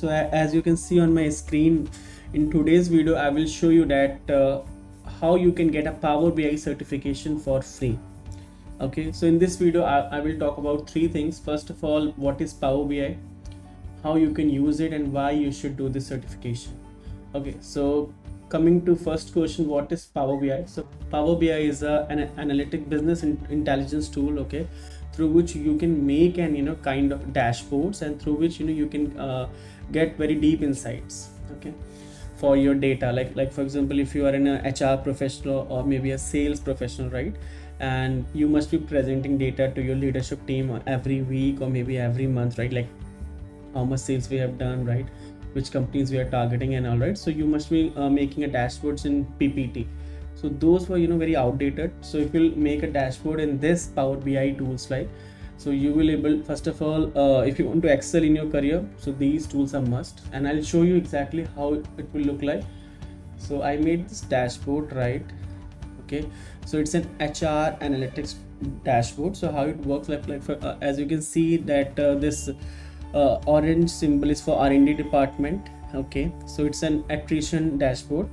so as you can see on my screen in today's video i will show you that uh, how you can get a power bi certification for free. Okay so in this video I, I will talk about three things. First of all what is power bi how you can use it and why you should do this certification. Okay so coming to first question what is power bi so power bi is a, an analytic business intelligence tool okay through which you can make and you know kind of dashboards and through which you know you can uh, get very deep insights okay for your data. Like like for example if you are in a hr professional or maybe a sales professional right and you must be presenting data to your leadership team every week or maybe every month right like how much sales we have done right which companies we are targeting and all right. So you must be uh, making a dashboards in ppt so those were you know very outdated. So if you'll make a dashboard in this power bi tools like so you will able first of all uh, if you want to excel in your career so these tools are must. And i'll show you exactly how it will look like. So i made this dashboard right? Okay. So it's an hr analytics dashboard. So how it works like, like for, uh, as you can see that uh, this uh, orange symbol is for r&d department. Okay. So it's an attrition dashboard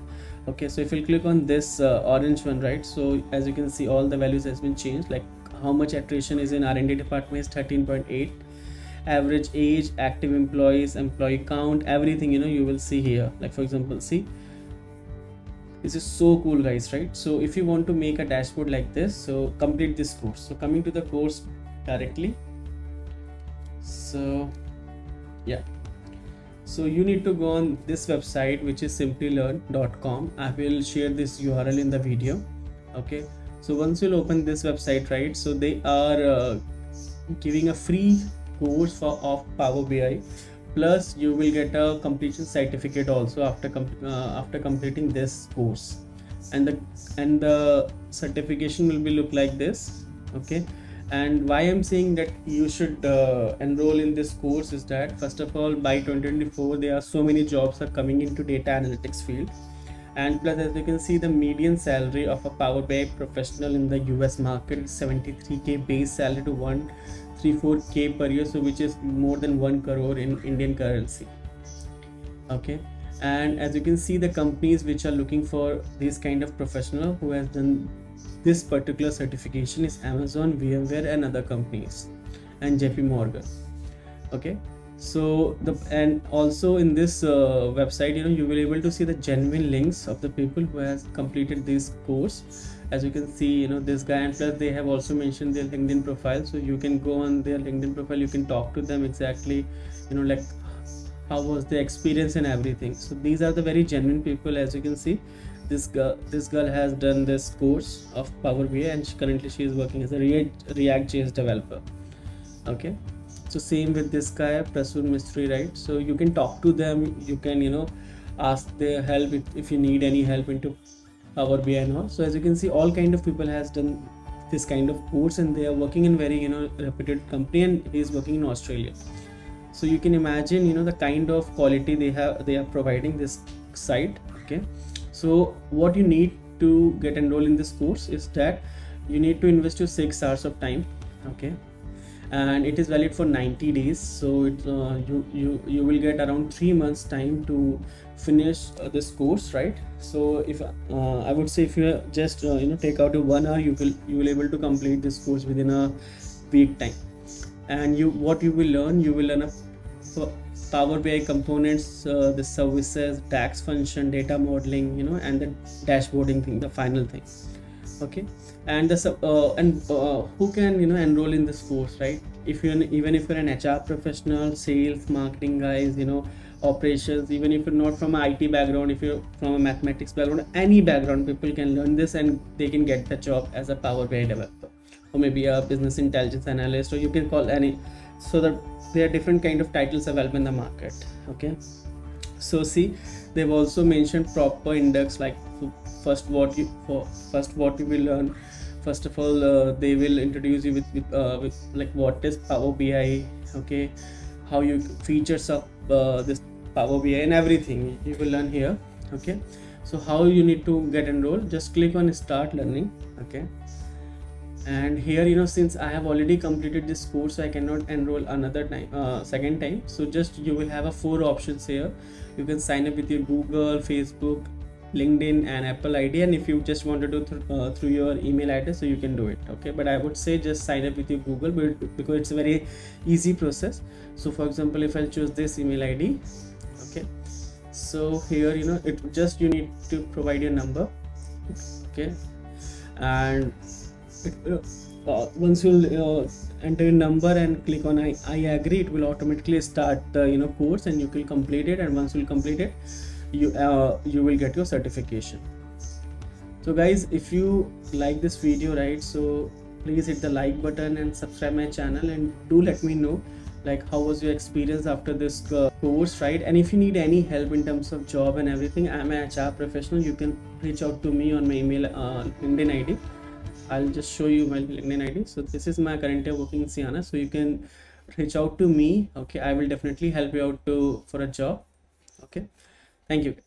okay so if you click on this uh, orange one right so as you can see all the values has been changed like how much attrition is in r&d department is 13.8 average age active employees employee count everything you know you will see here. Like for example see this is so cool guys right? So if you want to make a dashboard like this so complete this course. So coming to the course directly. So yeah so you need to go on this website which is simplilearn.com i will share this url in the video okay? So once you'll open this website right so they are uh, giving a free course for of power bi plus you will get a completion certificate also after com- uh, after completing this course. And the and the certification will be look like this okay and why i'm saying that you should uh, enroll in this course is that first of all by 2024 there are so many jobs are coming into data analytics field. And plus as you can see the median salary of a power bi professional in the us market is 73k base salary to 134k per year so which is more than 1 crore in indian currency. Okay and as you can see the companies which are looking for this kind of professional who has done this particular certification is amazon vmware and other companies and jp morgan. Okay? So the and also in this uh, website you know you will be able to see the genuine links of the people who has completed this course. As you can see you know this guy and plus they have also mentioned their linkedin profile. So you can go on their linkedin profile you can talk to them exactly you know like how was the experience and everything? So these are the very genuine people as you can see. This girl this girl has done this course of power bi and she, currently she is working as a react react js developer. Okay? So same with this guy prasun mistry right? So you can talk to them you can you know ask their help if, if you need any help into power bi and all. So as you can see all kind of people has done this kind of course and they are working in very you know reputed company and he is working in australia so you can imagine you know the kind of quality they have they are providing this site okay? So what you need to get enrolled in this course is that you need to invest your six hours of time okay? And it is valid for 90 days. So it uh, you you you will get around three months time to finish uh, this course right? So if uh, i would say if you just uh, you know take out a one hour you will you will able to complete this course within a week time and you what you will learn you will learn a power bi components uh, the services DAX function data modeling you know and the dashboarding thing the final thing. Okay? And the uh, and uh, who can you know enroll in this course right? If you're even if you're an hr professional sales marketing guys you know operations even if you're not from an it background if you're from a mathematics background any background people can learn this and they can get the job as a power bi developer or maybe a business intelligence analyst or you can call any so that there are different kind of titles available in the market okay? So see they've also mentioned proper index like first what you first what you will learn. First of all uh, they will introduce you with with, uh, with like what is power bi okay? How you features of uh, this power bi and everything you will learn here okay? So how you need to get enrolled just click on start learning okay and here you know since i have already completed this course so i cannot enroll another time uh, second time. So just you will have a four options here. You can sign up with your google facebook linkedin and apple id and if you just want to do th uh, through your email address so you can do it okay? But i would say just sign up with your google because it's a very easy process. So for example if i'll choose this email id okay? So here you know it just you need to provide your number okay? And uh, once you uh, enter your number and click on I, I agree it will automatically start the you know course and you will complete it. And once you'll complete it you uh, you will get your certification. So guys if you like this video right so please hit the like button and subscribe my channel and do let me know like how was your experience after this uh, course right? And if you need any help in terms of job and everything i'm a hr professional. You can reach out to me on my email uh, linkedin id I'll just show you my LinkedIn ID. So this is my current working in. So you can reach out to me. Okay, I will definitely help you out to for a job. Okay, thank you.